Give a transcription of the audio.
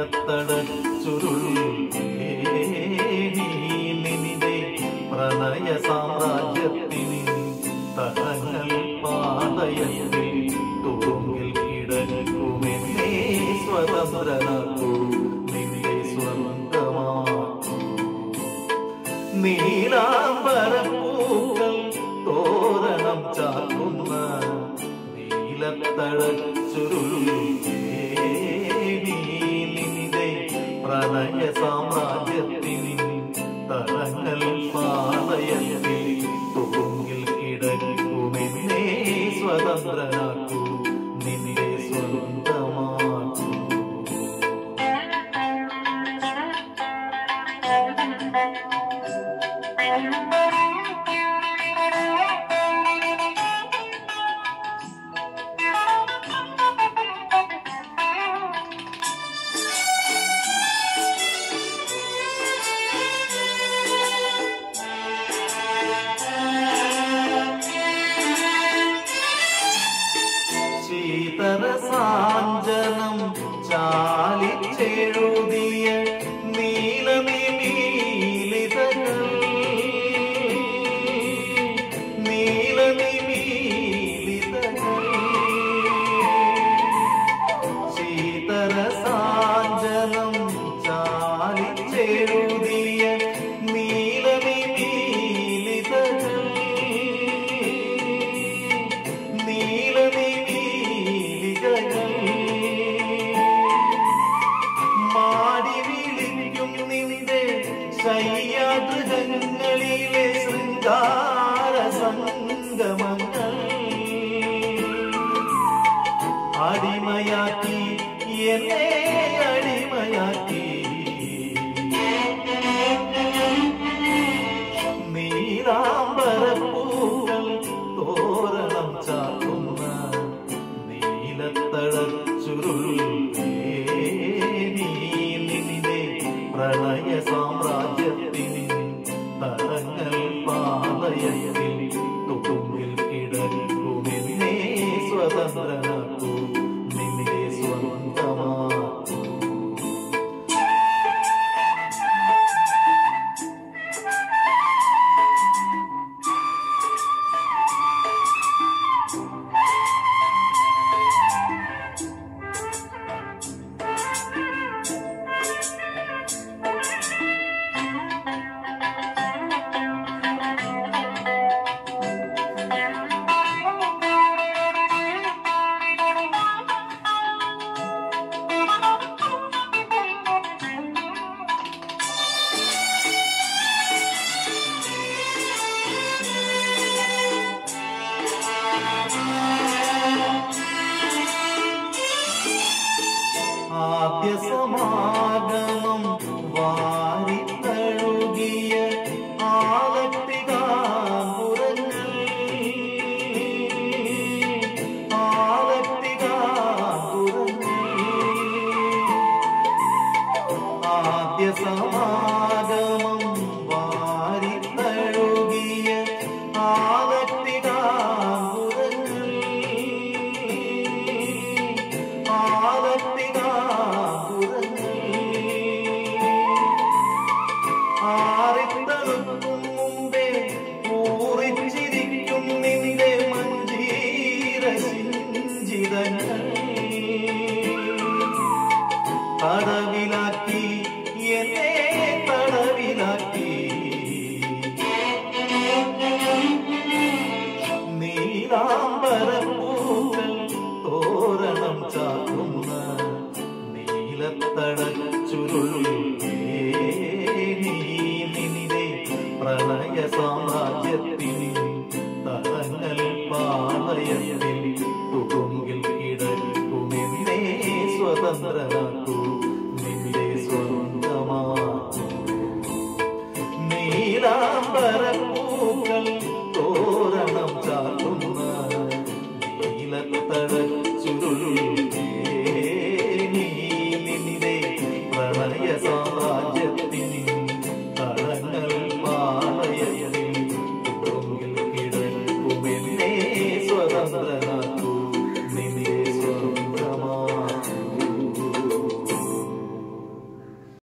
നീലത്തടച്ചുരുൾ നിന്റെ പ്രണയ സാമ്രാജ്യത്തിന് തടങ്ങൾ പാതയത്തിൽ തുറുങ്കിൽ കിടക്കുമെന്നേ സ്വതന്ത്രനാക്കൂ. നിന്നെ സ്വന്തമാക്കൂ നീലാംബരപ്പൂക്കൾ പ്രണയ സാമ്രാജ്യത്തിൽ തടങ്ങൾ പാതയത്തിൽ തുറുങ്കിൽ കിടക്കുമെന്നേ സ്വതന്ത്രനാക്കൂ നിന്റെ സ്വന്തമാക്കൂ ശീതരസാഞ്ജനം சங்கமங்கள் அடிமையாக்கி என்னே തടവിലാക്കി എന്നെ തടവിലാക്കി നീലാംബരപ്പൂക്കൾ തോരണം ചാക്കുന്ന നീലത്തടച്ചുരുളിന്റെ പ്രളയ സാമ്രാജ്യത്തിന് തടങ്ങൽ പാളയത്തിൽ